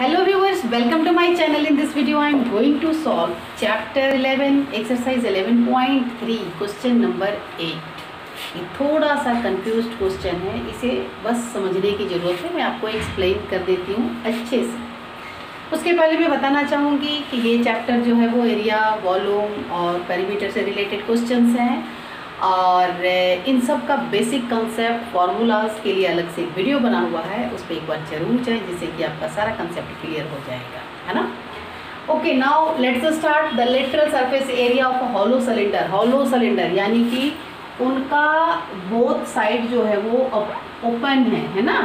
Hello viewers, welcome to my channel. In this video, I am going to solve chapter 11, exercise 11.3, question number 8. ये थोड़ा सा confused question है इसे बस समझने की ज़रूरत है मैं आपको एक्सप्लेन कर देती हूँ अच्छे से उसके पहले मैं बताना चाहूँगी कि ये चैप्टर जो है वो एरिया वॉल्यूम और पेरीमीटर से रिलेटेड क्वेश्चंस हैं और इन सब का बेसिक कंसेप्ट फार्मूलाज के लिए अलग से एक वीडियो बना हुआ है, उस पर एक बार ज़रूर जाए, जिससे कि आपका सारा कंसेप्ट क्लियर हो जाएगा, है ना? Okay now let's start the lateral surface area of hollow cylinder hollow cylinder यानी कि उनका बोथ साइड जो है वो ओपन है है ना?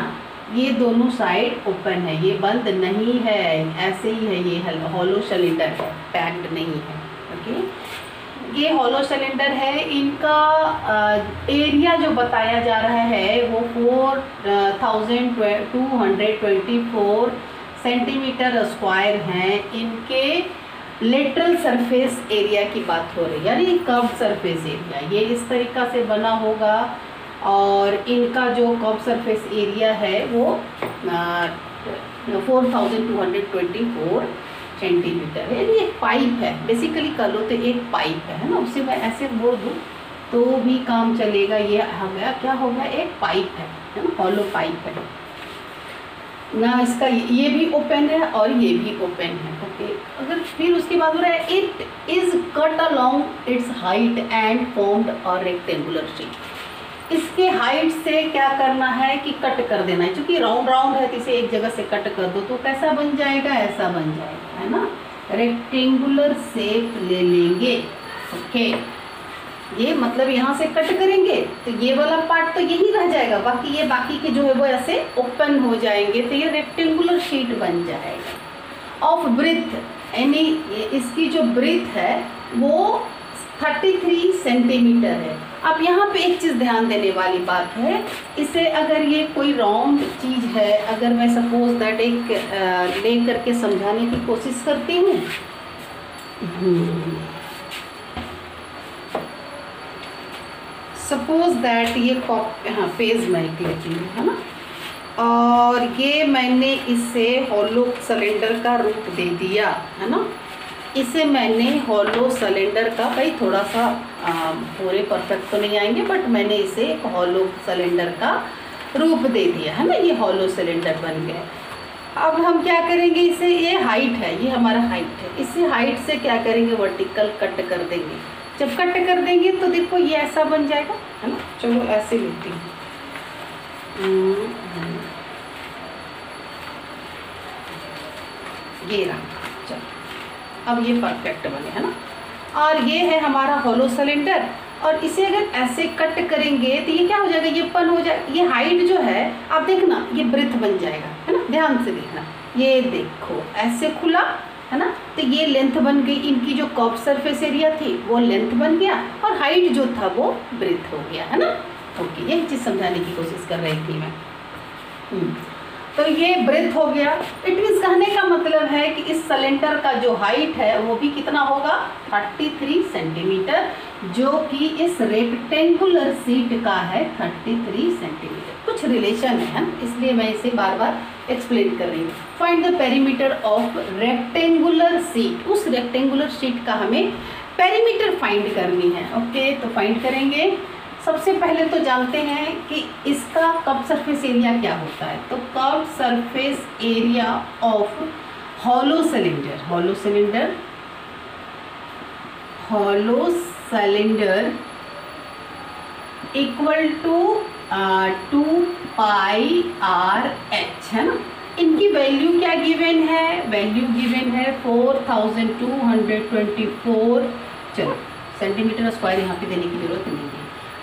ये दोनों साइड ओपन है, ये बंद नहीं है, ऐसे ही है, ये हॉलो सिलेंडर पैक्ड नहीं है ओके okay? ये हॉलो सिलेंडर है। इनका एरिया जो बताया जा रहा है, वो four thousand two hundred twenty four centimetre square हैं। इनके लेटरल सरफेस एरिया की बात हो रही है। यानी कब सरफेस एरिया ये इस तरीक़ा से बना होगा और इनका जो कब सरफेस एरिया है, वो four thousand two hundred twenty four centimetre है। यानी एक पाइप है। बेसिकली कर लो तो एक पाइप है ना? उसे मैं ऐसे बोल दूँ तो भी काम चलेगा ये हो गया। क्या हो गया? एक पाइप है ना? हॉलो पाइप है। ना इसका ये भी ओपन है और ये भी ओपन है ओके अगर फिर उसके बाद हो रहा है it is cut along its height and formed और रेक्टेंगुलर शेप इसके हाइट से क्या करना है कि कट कर देना है? क्योंकि राउंड राउंड है तो इसे एक जगह से कट कर दो तो कैसा बन जाएगा, ऐसा बन जाएगा, है ना? रेक्टेंगुलर शेप ले लेंगे ओके ये मतलब यहाँ से कट करेंगे तो ये वाला पार्ट तो यही रह जाएगा, बाकी ये बाकी के जो है वो ऐसे ओपन हो जाएँगे तो ये रेक्टेंगुलर शीट बन जाएगा। ऑफ़ ब्रिथ यानी इसकी जो ब्रिथ है, वो 33 सेंटीमीटर है। अब यहाँ पे एक चीज़ ध्यान देने वाली बात है, इसे अगर ये कोई रॉन्ग चीज़ है, अगर मैं सपोज़ दैट एक ले करके समझाने की कोशिश करती हूँ। सपोज़ दैट ये हाँ पेज मैं एक लेती हूँ, है ना? और ये मैंने इसे हॉलो सिलेंडर का रूप दे दिया, है ना? इसे मैंने हॉलो सिलेंडर का भाई थोड़ा सा पूरे परफेक्ट तो नहीं आएँगे बट मैंने इसे एक हॉलो सिलेंडर का रूप दे दिया है ना ये हॉलो सिलेंडर बन गया। अब हम क्या करेंगे इसे? ये हाइट है ये हमारा हाइट है। इसे हाइट से क्या करेंगे? वर्टिकल कट कर देंगे। जब कट कर देंगे तो देखो ये ऐसा बन जाएगा है ना? चलो ऐसे लेती हूँ। हम्म, हम्म। ये रहा। अब ये परफेक्ट बने, है ना? और ये है हमारा होलो सिलेंडर और इसे अगर ऐसे कट करेंगे तो ये क्या हो जाएगा? ये पन हो जाएगा ये हाइट जो है, आप देखना, ये ब्रिथ बन जाएगा, है ना? ध्यान से देखना। ये देखो, ऐसे खुला, है ना? तो ये लेंथ बन गई, इनकी जो कॉप सरफेस एरिया थी, वो लेंथ बन गया, और हाइट जो था, वो ब्रिथ हो गया, है ना? ओके यही चीज़ समझाने की कोशिश कर रही थी मैं। हम्म। तो ये ब्रेथ हो गया। इट मीन्स कहने का मतलब है कि इस सिलेंडर का जो हाइट है, वो भी कितना होगा? 33 सेंटीमीटर जो कि इस रेक्टेंगुलर सीट का है 33 सेंटीमीटर कुछ रिलेशन है इसलिए मैं इसे बार बार एक्सप्लेन कर रही हूँ। Find the perimeter of rectangular sheet उस रेक्टेंगुलर सीट का हमें पेरीमीटर फाइंड करनी है। ओके तो फाइंड करेंगे। सबसे पहले तो जानते हैं कि इसका कब सरफेस एरिया क्या होता है। तो कब surface area of hollow cylinder hollow cylinder hollow cylinder equal to two pi R H है ना? इनकी वैल्यू क्या गिवन है? वैल्यू गिवन है four thousand two hundred twenty four चलो सेंटीमीटर स्क्वायर यहाँ पे देने की ज़रूरत नहीं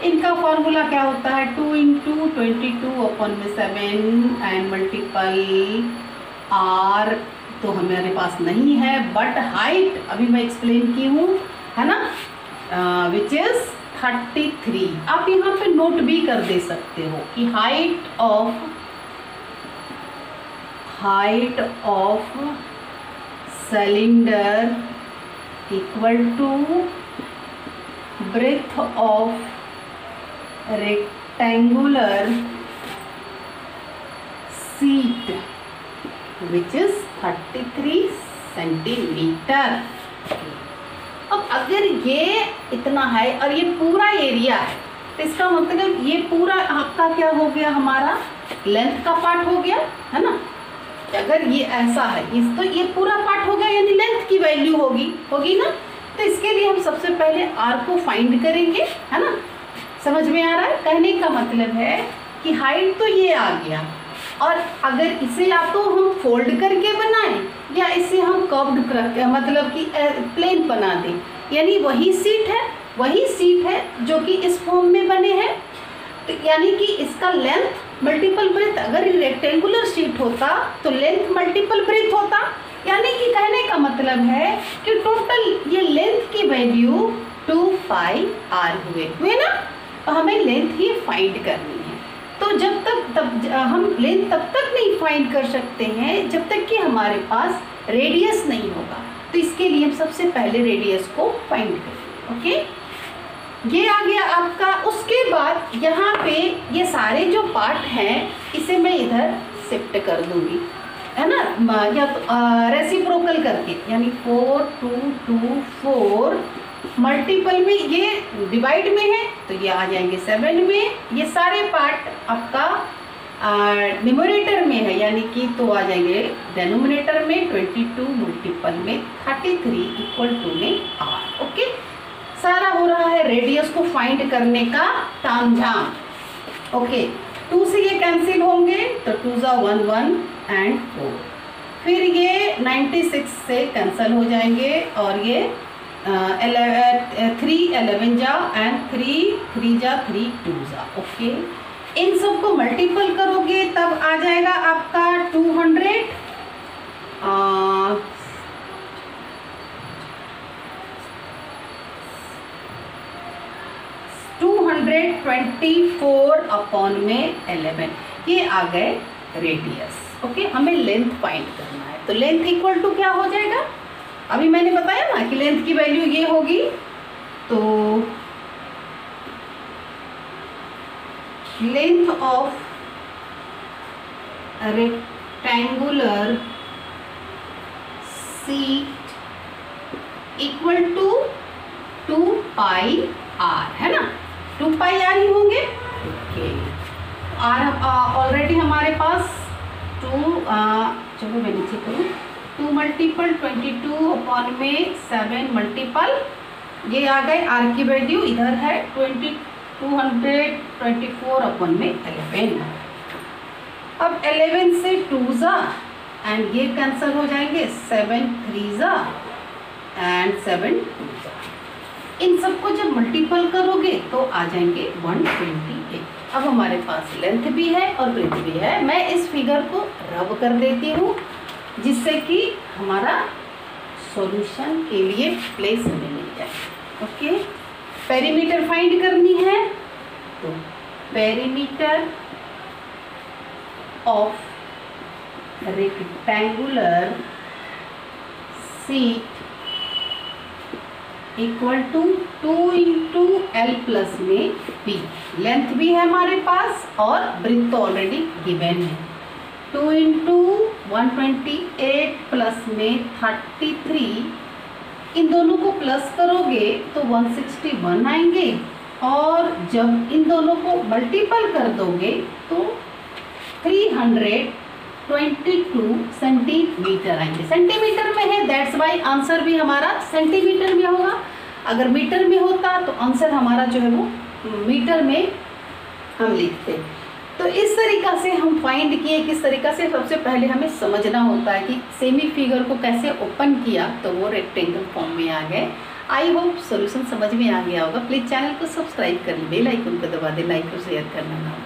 इनका फॉर्मूला क्या होता है? Two into twenty two upon में सेवन एंड मल्टीपल आर तो हमारे पास नहीं है बट हाइट अभी मैं एक्सप्लेन की हूँ, है ना? विच इज़ थर्टी थ्री आप यहाँ पे नोट भी कर दे सकते हो कि height of height of cylinder equal to breadth of rectangular seat, which is thirty three centimetre अब अगर ये इतना है और ये पूरा एरिया है तो इसका मतलब ये पूरा आपका क्या हो गया? हमारा लेंथ का पार्ट हो गया, है ना? अगर ये ऐसा है, इस तो ये पूरा पार्ट हो गया, यानी लेंथ की वैल्यू होगी होगी ना? तो इसके लिए हम सबसे पहले आर को फाइंड करेंगे, है ना? समझ में आ रहा है? कहने का मतलब है कि हाइट तो ये आ गया। और अगर इसे या तो हम फोल्ड करके बनाएँ, या इसे हम कर्व्ड कर मतलब कि प्लेन बना दें। यानी वही सीट है, वही सीट है जो कि इस फॉर्म में बने हैं। तो यानी कि इसका लेंथ मल्टीपल ब्रेथ अगर रेक्टेंगुलर शीट होता तो लेंथ मल्टीपल ब्रेथ होता। यानी कि कहने का मतलब है कि टोटल ये लेंथ की वैल्यू टू पाई आर हुए। हुए ना? हमें लेंथ ही फाइंड करनी है। तो जब तक, तब, हम लेंथ तब तक नहीं फाइंड कर सकते हैं जब तक कि हमारे पास रेडियस नहीं होगा। तो इसके लिए हम सबसे पहले रेडियस को फाइंड करें ओके ये आ गया आपका। उसके बाद यहाँ पे ये सारे जो पार्ट हैं, इसे मैं इधर शिफ्ट कर दूँगी, है ना? या तो रेसिप्रोकल करके, यानी four two two four multiple में ये डिवाइड में है तो ये आ जाएँगे सेवन में। ये सारे पार्ट आपका न्यूमरेटर में है, यानी कि तो आ जाएँगे डेनोमिनेटर में ट्वेंटी टू मल्टीपल में थर्टी थ्री इक्वल टू में आर ओके सारा हो रहा है रेडियस को फाइंड करने का तामझाम ओके टू से ये कैंसिल होंगे तो टू ज़ा वन वन एंड फोर फिर ये नाइन्टी सिक्स से कैंसिल हो जाएँगे और ये थ्री एलेवन जा एंड थ्री थ्री जा थ्री टू जा ओके इन सबको मल्टीपल करोगे, तब आ जाएगा आपका two hundred two hundred twenty four upon में एलेवन ये आ गए रेडियस ओके हमें लेंथ फाइंड करना है। तो लेंथ इक्वल टू क्या हो जाएगा? अभी मैंने बताया ना कि लेंथ की वैल्यू ये होगी तो length of rectangular sheet equal to two pi R है ना? टू पाई आर ही होंगे? आर ऑलरेडी हमारे पास टू चलो मैं नीचे करूँ। Two multiple twenty two upon में सेवन मल्टीपल ये आ गए आर की वैल्यू इधर है twenty two hundred twenty four upon में एलेवन अब एलेवन से टू ज़ा एंड ये कैंसिल हो जाएँगे सेवन थ्री ज़ा एंड सेवन टू इन सबको जब मल्टीपल करोगे तो आ जाएँगे वन ट्वेंटी एट अब हमारे पास लेंथ भी है और ब्रेथ भी है। मैं इस फिगर को रब कर देती हूँ। जिससे कि हमारा सॉल्यूशन के लिए प्लेस हमें मिल जाए। ओके पेरीमीटर फाइंड करनी है तो perimeter of rectangular sheet equal to two into L plus में बी लेंथ भी है हमारे पास और ब्रिथ तो ऑलरेडी गिवेन है। Two into one twenty eight plus में थर्टी थ्री इन दोनों को प्लस करोगे तो वन सिक्सटी वन आएँगे। और जब इन दोनों को मल्टीपल कर दोगे तो three hundred twenty two centimetre आएँगे। सेंटीमीटर में है दैट्स वाई आंसर भी हमारा सेंटीमीटर में होगा। अगर मीटर में होता तो आंसर हमारा जो है वो मीटर में हम लिखते। तो इस तरीका से हम फाइंड किए किस तरीका से सबसे पहले हमें समझना होता है कि सेमी फिगर को कैसे ओपन किया तो वो रेक्टेंगल फॉर्म में आ गए। आई होप सोल्यूशन समझ में आ गया होगा। प्लीज़ चैनल को सब्सक्राइब कर बेल आइकन को दबा दे लाइक और शेयर करना ना